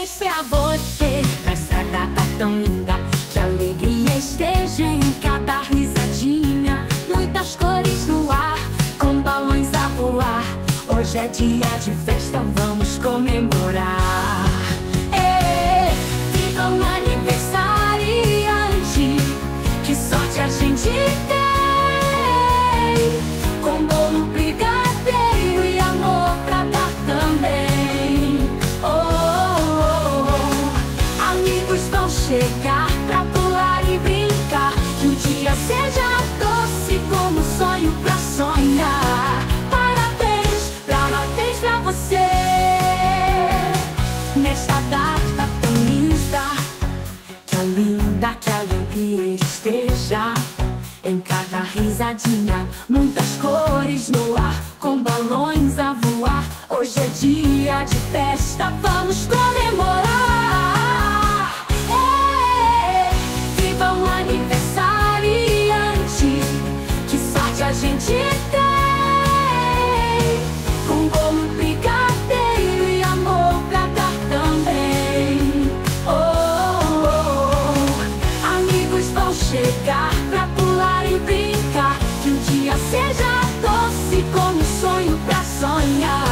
Parabéns pra você Nessa data tão linda. Que alegria esteja em cada risadinha. Muitas cores no ar Com balões a voar. Hoje é dia de festa Vamos comemorar Amigos vão chegar pra pular e brincar. Que o dia seja doce como sonho pra sonhar. Parabéns, parabéns pra você. Nesta data tão linda Que a linda, que a alegria esteja Em cada risadinha. Muitas cores no ar Com balões a voar. Hoje é dia de festa Vamos comemorar acreditei. Com bolo, brigadeiro e amor pra dar também. Oh, oh, oh, amigos vão chegar pra pular e brincar. Que um dia seja doce como um sonho pra sonhar.